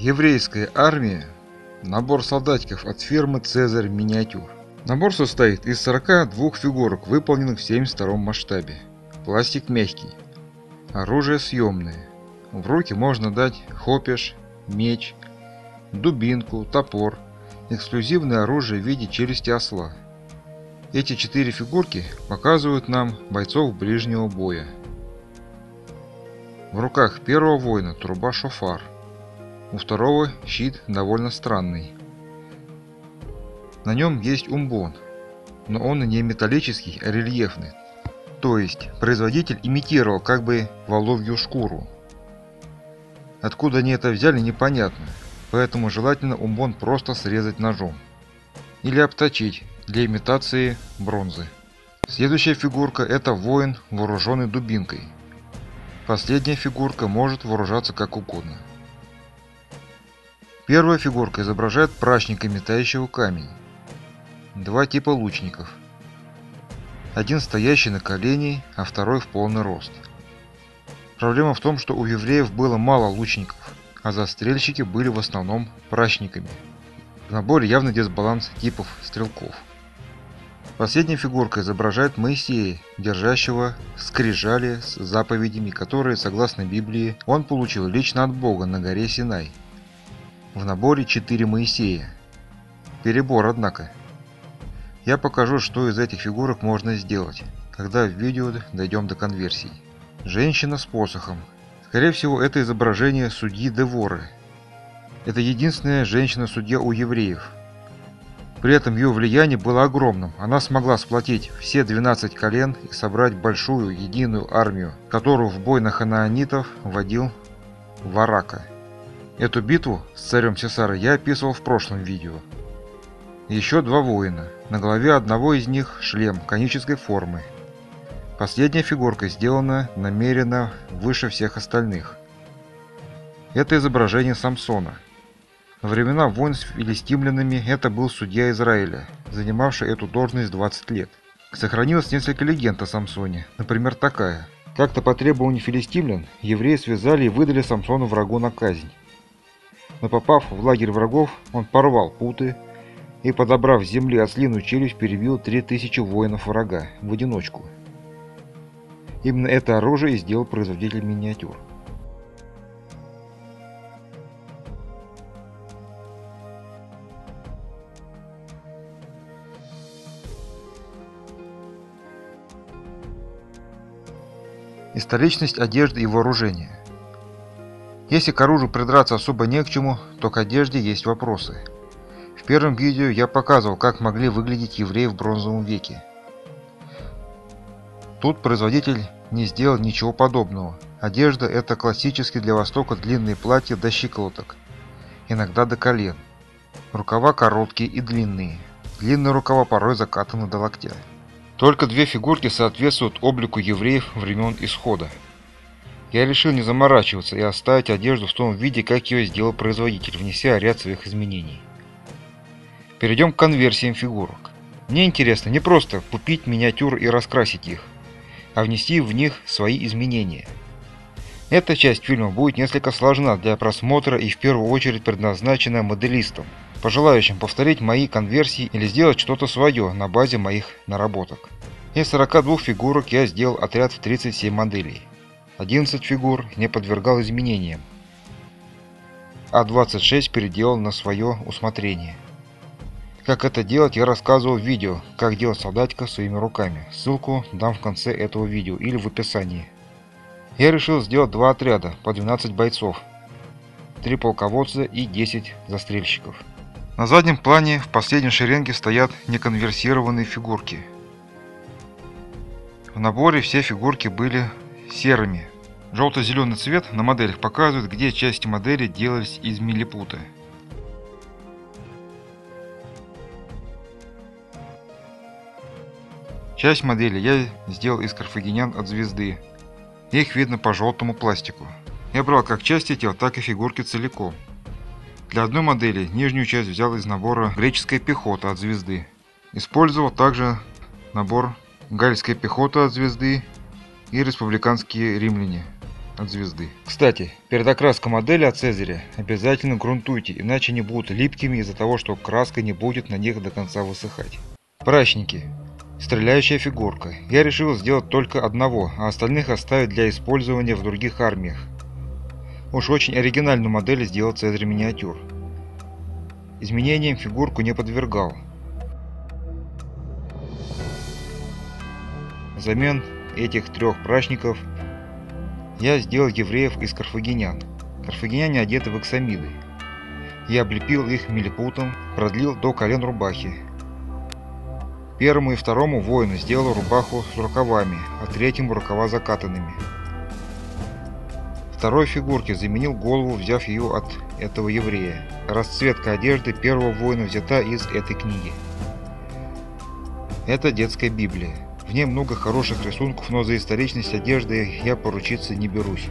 Еврейская армия. Набор солдатиков от фирмы Цезарь Миниатюр. Набор состоит из 42 фигурок, выполненных в 72 масштабе. Пластик мягкий. Оружие съемное. В руки можно дать хопеш, меч, дубинку, топор, эксклюзивное оружие в виде челюсти осла. Эти четыре фигурки показывают нам бойцов ближнего боя. В руках первого воина труба шофар. У второго щит довольно странный. На нем есть умбон, но он не металлический, а рельефный. То есть производитель имитировал как бы воловью шкуру. Откуда они это взяли, непонятно, поэтому желательно умбон просто срезать ножом. Или обточить для имитации бронзы. Следующая фигурка это воин, вооруженный дубинкой. Последняя фигурка может вооружаться как угодно. Первая фигурка изображает прачника, метающего камень. Два типа лучников. Один стоящий на колени, а второй в полный рост. Проблема в том, что у евреев было мало лучников, а застрельщики были в основном прачниками. В наборе явный дисбаланс типов стрелков. Последняя фигурка изображает Моисея, держащего скрижали с заповедями, которые, согласно Библии, он получил лично от Бога на горе Синай. В наборе 4 Моисея. Перебор, однако. Я покажу, что из этих фигурок можно сделать, когда в видео дойдем до конверсий. Женщина с посохом. Скорее всего, это изображение судьи Деворы. Это единственная женщина-судья у евреев. При этом ее влияние было огромным. Она смогла сплотить все 12 колен и собрать большую единую армию, которую в бой на ханаанитов водил Варака. Эту битву с царем Сесара я описывал в прошлом видео. Еще два воина. На голове одного из них шлем конической формы. Последняя фигурка сделана намеренно выше всех остальных. Это изображение Самсона. Во времена войн с филистимлянами это был судья Израиля, занимавший эту должность 20 лет. Сохранилось несколько легенд о Самсоне, например такая. Как-то по требованию филистимлян, евреи связали и выдали Самсону врагу на казнь. Но попав в лагерь врагов, он порвал путы и, подобрав с земли ослиную челюсть, перебил 3000 воинов врага в одиночку. Именно это оружие и сделал производитель миниатюр. Историчность одежды и вооружения. Если к оружию придраться особо не к чему, то к одежде есть вопросы. В первом видео я показывал, как могли выглядеть евреи в бронзовом веке. Тут производитель не сделал ничего подобного. Одежда это классически для Востока длинные платья до щиколоток, иногда до колен. Рукава короткие и длинные. Длинные рукава порой закатаны до локтя. Только две фигурки соответствуют облику евреев времен Исхода. Я решил не заморачиваться и оставить одежду в том виде, как ее сделал производитель, внеся ряд своих изменений. Перейдем к конверсиям фигурок. Мне интересно не просто купить миниатюр и раскрасить их, а внести в них свои изменения. Эта часть фильма будет несколько сложна для просмотра и в первую очередь предназначена моделистам, пожелающим повторить мои конверсии или сделать что-то свое на базе моих наработок. Из 42 фигурок я сделал отряд в 37 моделей. 11 фигур не подвергал изменениям, а 26 переделал на свое усмотрение. Как это делать, я рассказывал в видео, как делать солдатика своими руками. Ссылку дам в конце этого видео или в описании. Я решил сделать два отряда по 12 бойцов, 3 полководца и 10 застрельщиков. На заднем плане в последней шеренге стоят неконверсированные фигурки. В наборе все фигурки были серыми. Желто-зеленый цвет на моделях показывает, где части модели делались из милипута. Часть модели я сделал из карфагенян от звезды. Их видно по желтому пластику. Я брал как части тел, так и фигурки целиком. Для одной модели нижнюю часть взял из набора греческая пехота от звезды. Использовал также набор гальская пехота от звезды и республиканские римляне. от звезды. Кстати, перед окраской модели от Цезаря обязательно грунтуйте, иначе они будут липкими из-за того, что краска не будет на них до конца высыхать. Прачники. Стреляющая фигурка. Я решил сделать только одного, а остальных оставить для использования в других армиях. Уж очень оригинальную модель сделал Цезарь миниатюр. Изменениям фигурку не подвергал. Взамен этих трех прачников я сделал евреев из карфагенян. Карфагеняне одеты в эксамиды. Я облепил их милипутом, продлил до колен рубахи. Первому и второму воину сделал рубаху с рукавами, а третьему рукава закатанными. Второй фигурке заменил голову, взяв ее от этого еврея. Расцветка одежды первого воина взята из этой книги. Это детская Библия. В ней много хороших рисунков, но за историчность одежды я поручиться не берусь.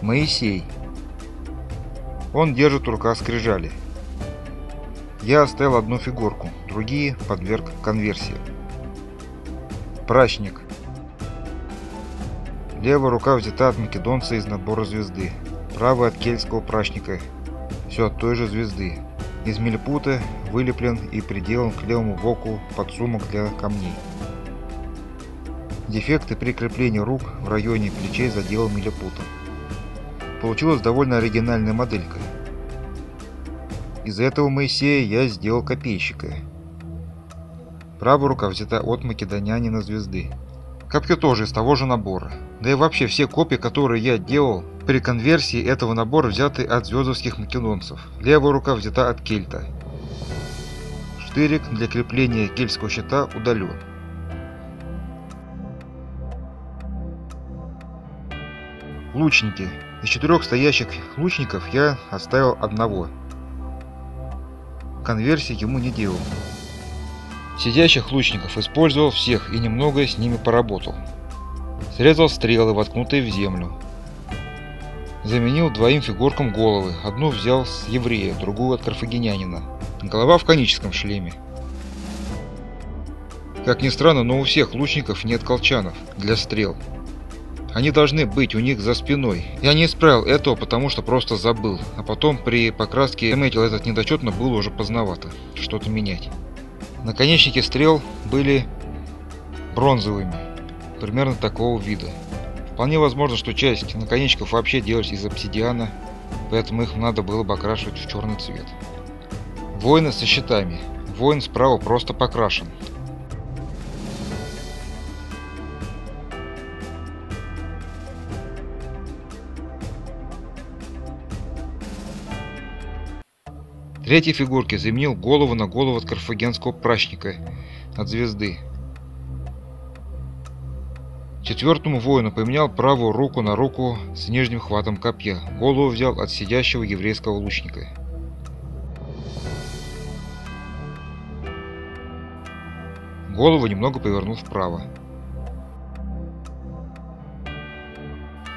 Моисей. Он держит в руках скрижали. Я оставил одну фигурку, другие подверг конверсии. Прачник. Левая рука взята от македонца из набора звезды, правая от кельтского прачника, все от той же звезды. Из мельпута вылеплен и приделан к левому боку подсумок для камней. Дефекты при креплении рук в районе плечей заделал милипутом. Получилась довольно оригинальная моделька. Из этого Моисея я сделал копейщика. Правая рука взята от македонянина звезды. Копье тоже из того же набора. Да и вообще все копии, которые я делал при конверсии этого набора, взяты от звездовских македонцев. Левая рука взята от кельта. Штырик для крепления кельтского щита удален. Лучники. Из четырех стоящих лучников я оставил одного. Конверсии ему не делал. Сидящих лучников использовал всех и немного с ними поработал. Срезал стрелы, воткнутые в землю. Заменил двоим фигуркам головы. Одну взял с еврея, другую от карфагенянина. Голова в коническом шлеме. Как ни странно, но у всех лучников нет колчанов для стрел. Они должны быть у них за спиной. Я не исправил этого, потому что просто забыл. А потом при покраске заметил этот недочет, но было уже поздновато что-то менять. Наконечники стрел были бронзовыми, примерно такого вида. Вполне возможно, что часть наконечников вообще делались из обсидиана, поэтому их надо было бы окрашивать в черный цвет. Воины со щитами. Воин справа просто покрашен. Третьей фигурке заменил голову на голову от карфагенского прачника, от звезды. Четвертому воину поменял правую руку на руку с нижним хватом копья, голову взял от сидящего еврейского лучника. Голову немного повернул вправо.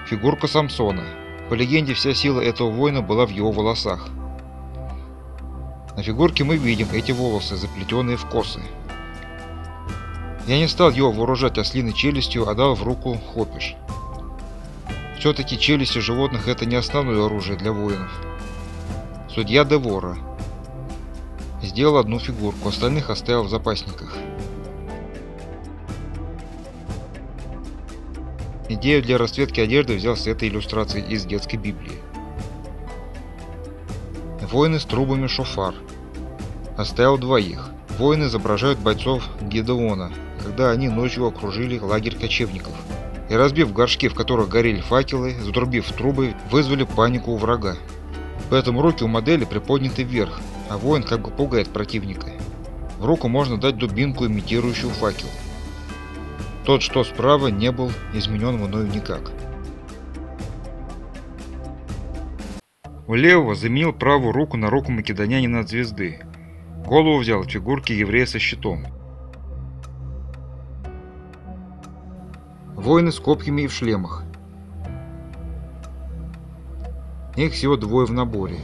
Фигурка Самсона. По легенде, вся сила этого воина была в его волосах. На фигурке мы видим эти волосы, заплетенные в косы. Я не стал его вооружать ослиной челюстью, а дал в руку хопиш. Все-таки челюсти животных это не основное оружие для воинов. Судья Девора. Сделал одну фигурку, остальных оставил в запасниках. Идею для расцветки одежды взял с этой иллюстрации из детской Библии. Воины с трубами шофар. Оставил двоих. Воины изображают бойцов Гедеона, когда они ночью окружили лагерь кочевников. И разбив горшки, в которых горели факелы, затрубив трубы, вызвали панику у врага. Поэтому руки у модели приподняты вверх, а воин как бы пугает противника. В руку можно дать дубинку, имитирующую факел. Тот, что справа, не был изменен мною никак. У левого заменил правую руку на руку македонянина от звезды. Голову взял фигурки еврея со щитом. Воины с копьями и в шлемах. Их всего двое в наборе.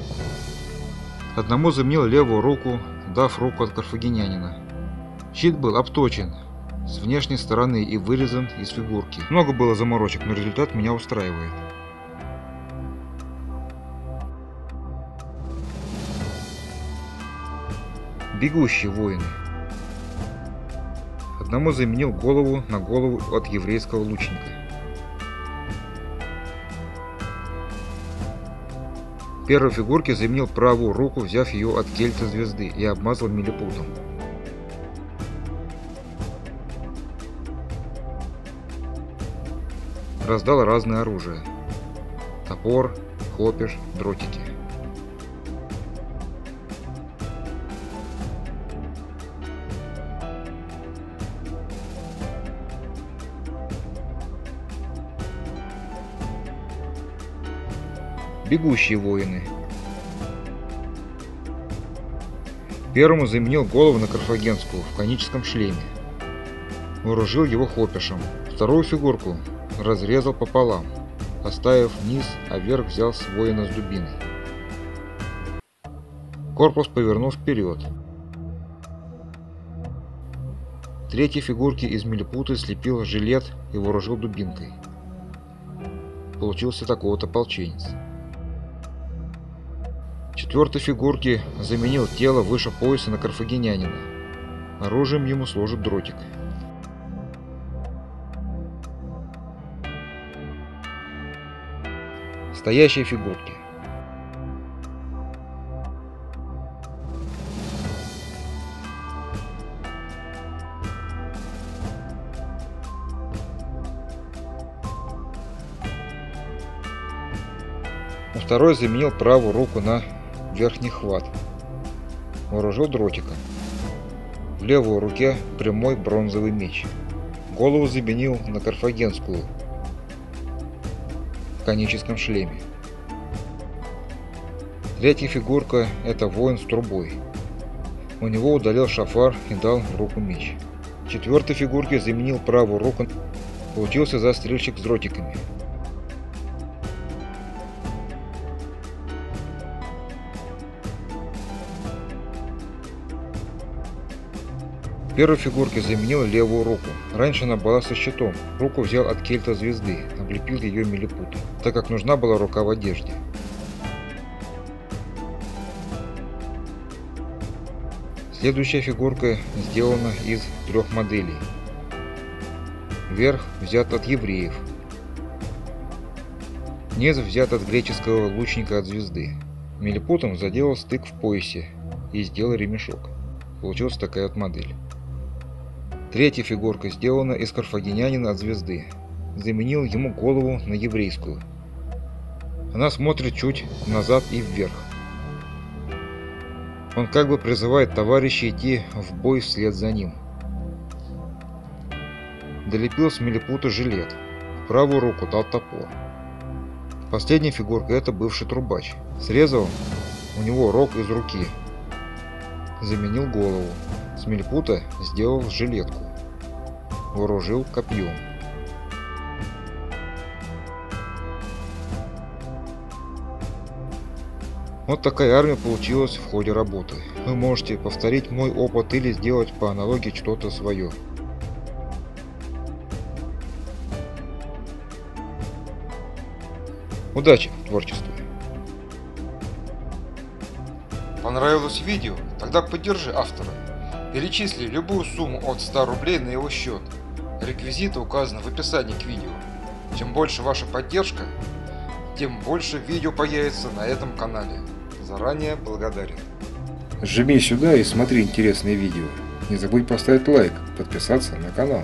Одному заменил левую руку, дав руку от карфагенянина. Щит был обточен с внешней стороны и вырезан из фигурки. Много было заморочек, но результат меня устраивает. Бегущие воины. Одному заменил голову на голову от еврейского лучника. Первой фигурке заменил правую руку, взяв ее от кельта звезды и обмазал милипутом. Раздал разное оружие. Топор, хлопиш, дротики. Бегущие воины. Первому заменил голову на карфагенскую в коническом шлеме. Вооружил его хлопишем. Вторую фигурку разрезал пополам, оставив низ, а верх взял с воина с дубиной. Корпус повернул вперед. Третьей фигурки из милипуты слепил жилет и вооружил дубинкой. Получился такой вот ополченец четвертой фигурки заменил тело выше пояса на карфагенянина. Оружием ему служит дротик. Стоящие фигурки. Второй заменил правую руку на верхний хват. Вооружил дротиком. В левой руке прямой бронзовый меч. Голову заменил на карфагенскую в коническом шлеме. Третья фигурка – это воин с трубой. У него удалил шафар и дал в руку меч. Четвертой фигурке заменил правую руку. Получился застрельщик с дротиками. Первой фигурке заменил левую руку. Раньше она была со щитом. Руку взял от кельта звезды, облепил ее милипутом, так как нужна была рука в одежде. Следующая фигурка сделана из трех моделей. Верх взят от евреев. Низ взят от греческого лучника от звезды. Милипутом заделал стык в поясе и сделал ремешок. Получилась такая вот модель. Третья фигурка сделана из карфагенянина от звезды. Заменил ему голову на еврейскую. Она смотрит чуть назад и вверх. Он как бы призывает товарищей идти в бой вслед за ним. Долепил с милипута жилет. В правую руку дал топор. Последняя фигурка это бывший трубач. Срезал у него рог из руки. Заменил голову. С мельпута сделал жилетку. Вооружил копьем. Вот такая армия получилась в ходе работы. Вы можете повторить мой опыт или сделать по аналогии что-то свое. Удачи в творчестве! Понравилось видео? Тогда поддержи автора. Перечисли любую сумму от 100 рублей на его счет. Реквизиты указаны в описании к видео. Чем больше ваша поддержка, тем больше видео появится на этом канале. Заранее благодарен. Жми сюда и смотри интересные видео. Не забудь поставить лайк, подписаться на канал.